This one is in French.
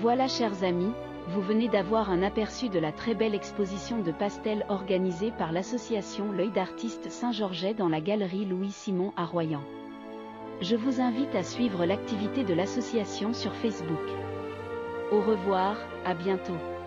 Voilà chers amis, vous venez d'avoir un aperçu de la très belle exposition de pastels organisée par l'association L'œil d'artiste Saint-Georges dans la galerie Louis-Simon à Royan. Je vous invite à suivre l'activité de l'association sur Facebook. Au revoir, à bientôt.